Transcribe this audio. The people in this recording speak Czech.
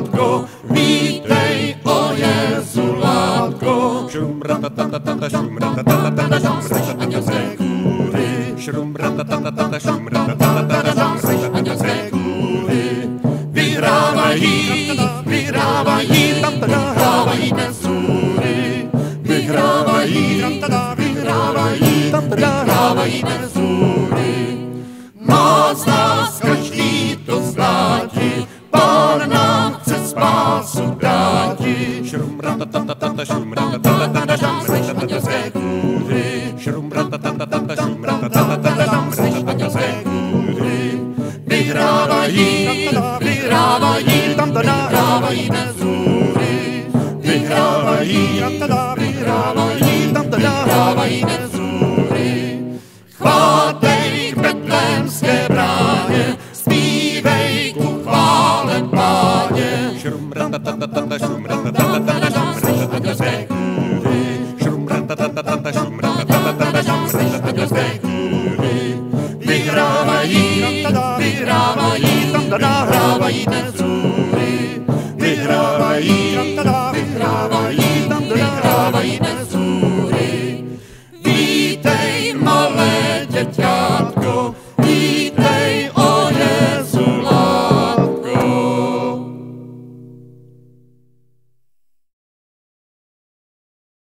látko, vítej o Jezu látko. Šum ratatatatata, šum ratatatatata, šum ratatatatata, kůry. Šum ratatatatata, šum ratatatatata, šum ratatatatata, kůry. Vyhrávají, vyhrávají, vyhrávají bez úry. Vyhrávají, vyhrávají, vyhrávají bez úry. Moc nám ratatatata, šrum, ratatatata, šrum, ratatatata, kůry. Šrum, ratatatata, šrum, ratatatata, šrum, ratatatata, kůry. Vyhrávají, vyhrávají, vyhrávají dnes hůry. Vyhrávají, vyhrávají, vyhrávají dnes hůry. Chvátej k betlémské bráně, zpívej ku chvále páně. Šrum, ratatatata, šrum, ratatatata, vyhrávají, vyhrávají dnes hůry. Vyhrávají, vyhrávají, vyhrávají dnes